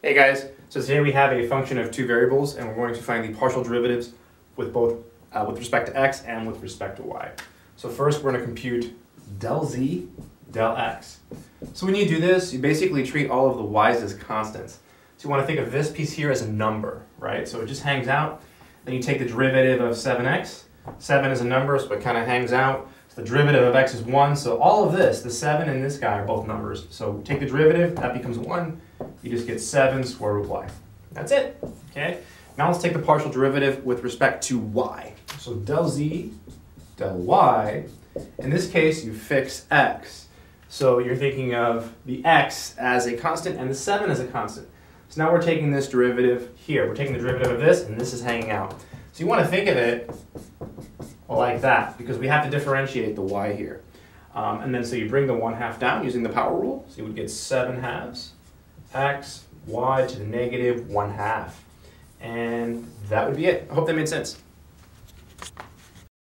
Hey guys, so today we have a function of two variables and we're going to find the partial derivatives with both uh, with respect to x and with respect to y. So first we're going to compute del z del x. So when you do this, you basically treat all of the y's as constants. So you want to think of this piece here as a number, right? So it just hangs out. Then you take the derivative of 7x. 7 is a number, so it kind of hangs out. So the derivative of x is 1. So all of this, the 7 and this guy are both numbers. So take the derivative, that becomes 1. You just get 7 square root y. That's it. Okay. Now let's take the partial derivative with respect to y. So del z del y. In this case, you fix x. So you're thinking of the x as a constant and the 7 as a constant. So now we're taking this derivative here. We're taking the derivative of this, and this is hanging out. So you want to think of it like that, because we have to differentiate the y here. Um, and then so you bring the 1 half down using the power rule. So you would get 7 halves x y to the negative 1 half. And that would be it. I hope that made sense.